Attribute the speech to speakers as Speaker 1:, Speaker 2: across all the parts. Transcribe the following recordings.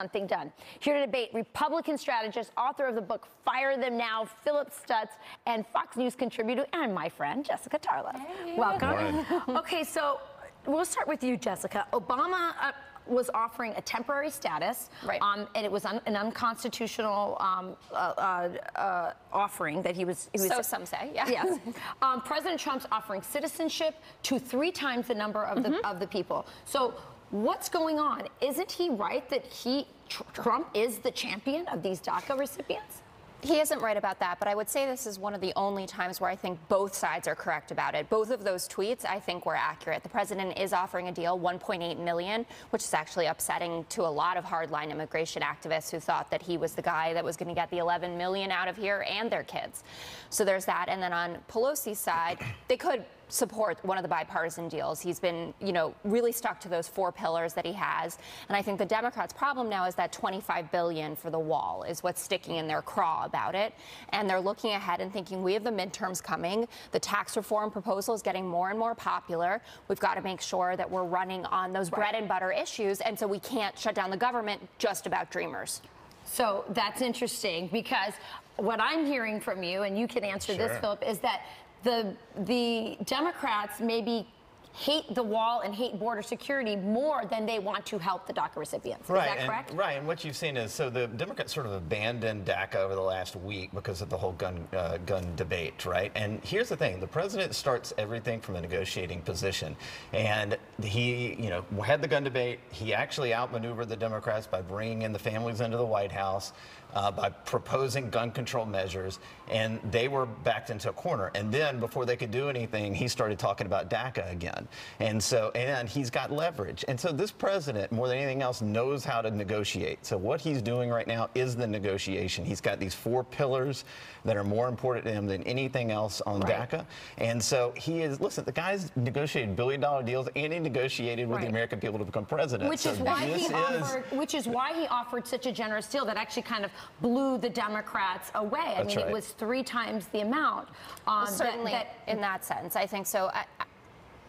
Speaker 1: Something done. Here to debate, Republican strategist, author of the book Fire Them Now, Phillip Stutts, and Fox News contributor, and my friend, Jessica Tarlov.
Speaker 2: Hey.
Speaker 1: Welcome. okay, so we'll start with you, Jessica. Obama. Uh, was offering a temporary status,
Speaker 2: right.
Speaker 1: um, and it was un an unconstitutional um, uh, uh, uh, offering that he was. He was
Speaker 2: so some say, yeah.
Speaker 1: Yes. Um, President Trump's offering citizenship to three times the number of the mm -hmm. of the people. So What's going on? Isn't he right that he Trump is the champion of these DACA recipients?
Speaker 2: He isn't right about that, but I would say this is one of the only times where I think both sides are correct about it. Both of those tweets, I think, were accurate. The president is offering a deal, 1.8 million, which is actually upsetting to a lot of hardline immigration activists who thought that he was the guy that was going to get the 11 million out of here and their kids. So there's that. And then on Pelosi's side, they could support one of the bipartisan deals. He's been, you know, really stuck to those four pillars that he has. And I think the Democrats' problem now is that 25 billion for the wall is what's sticking in their craw about it. And they're looking ahead and thinking we have the midterms coming. The tax reform proposal is getting more and more popular. We've got to make sure that we're running on those right. bread and butter issues. And so we can't shut down the government just about dreamers.
Speaker 1: So that's interesting because what I'm hearing from you, and you can answer sure. this, Phillip, is that the the Democrats maybe hate the wall and hate border security more than they want to help the DACA recipients.
Speaker 3: Right,
Speaker 1: is that correct?
Speaker 3: And, right, and what you've seen is so the Democrats sort of abandoned DACA over the last week because of the whole gun uh, gun debate, right? And here's the thing: the president starts everything from a negotiating position, and he, you know, had the gun debate. He actually outmaneuvered the Democrats by bringing in the families into the White House. Uh, by proposing gun control measures, and they were backed into a corner. And then, before they could do anything, he started talking about DACA again. And so, and he's got leverage. And so this president, more than anything else, knows how to negotiate. So what he's doing right now is the negotiation. He's got these four pillars that are more important to him than anything else on right. DACA. And so he is, listen, the guy's negotiated billion dollar deals and negotiated with right. the American people to become president.
Speaker 1: Which so is why he is, offered, which is why he offered such a generous deal that actually kind of blew the Democrats away. I mean, right. it was three times the amount.
Speaker 2: Um, well, certainly, that, that, in that sense, I think so. I,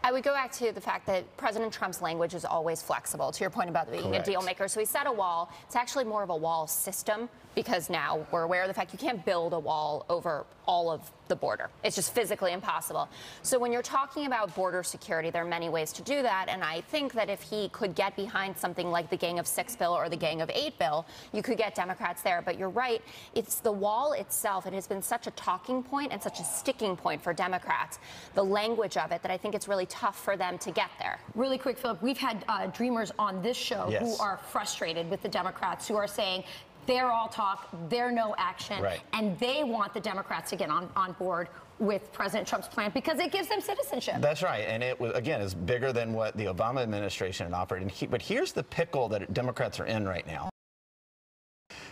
Speaker 2: I would go back to the fact that President Trump's language is always flexible, to your point about being Correct. a deal maker. So he set a wall. It's actually more of a wall system because now we're aware of the fact you can't build a wall over all of the border. It's just physically impossible. So when you're talking about border security, there are many ways to do that. And I think that if he could get behind something like the Gang of Six bill or the Gang of Eight bill, you could get Democrats there. But you're right, it's the wall itself. It has been such a talking point and such a sticking point for Democrats, the language of it, that I think it's really tough for them to get there.
Speaker 1: Really quick, Phillip, we've had uh, dreamers on this show yes. who are frustrated with the Democrats, who are saying they're all talk, they're no action,
Speaker 3: right.
Speaker 1: and they want the Democrats to get on, on board with President Trump's plan because it gives them citizenship.
Speaker 3: That's right, and it was again is bigger than what the Obama administration had offered. And he, but here's the pickle that Democrats are in right now.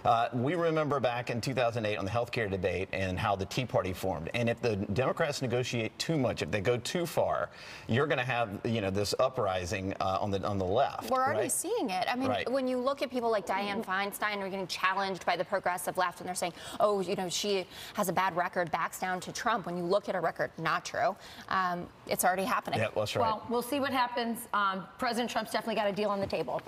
Speaker 3: Uh, we remember back in 2008 on the health care debate and how the Tea Party formed. And if the Democrats negotiate too much, if they go too far, you're going to have you know this uprising uh, on the on the left.
Speaker 2: We're already
Speaker 3: right?
Speaker 2: seeing it. I mean, right. when you look at people like Dianne Feinstein, who are getting challenged by the progressive left, and they're saying, "Oh, you know, she has a bad record, backs down to Trump." When you look at her record, not true. Um, it's already happening.
Speaker 3: Yeah, that's right.
Speaker 1: Well, we'll see what happens. Um, President Trump's definitely got a deal on the table.